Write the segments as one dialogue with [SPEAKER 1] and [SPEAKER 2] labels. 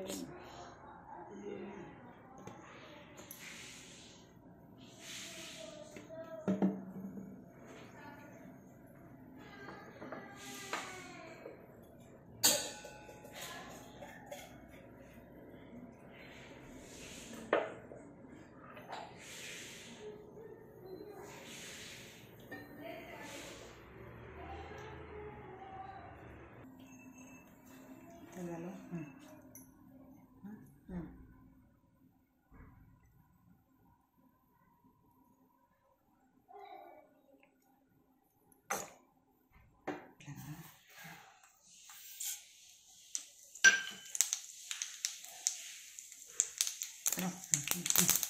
[SPEAKER 1] Amen. Mm. No. Mm, mm,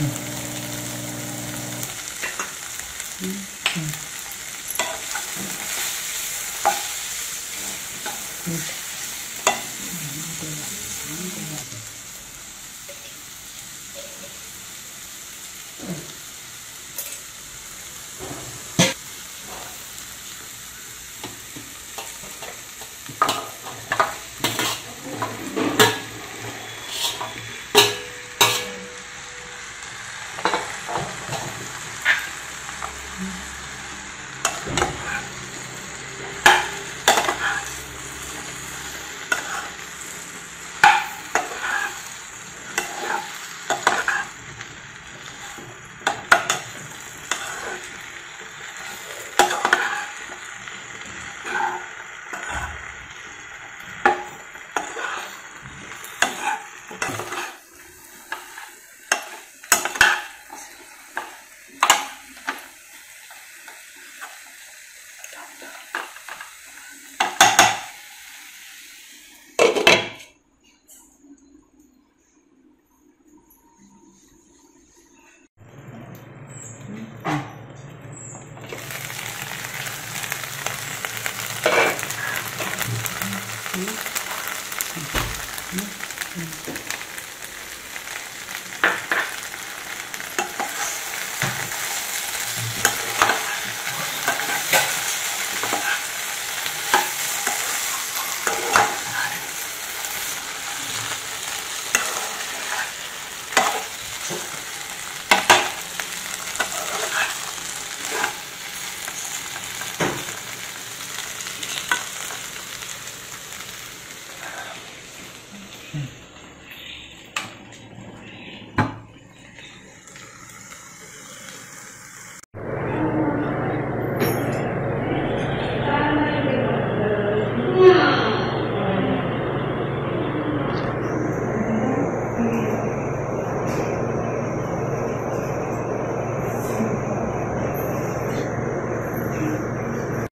[SPEAKER 1] 嗯。嗯嗯。Mm.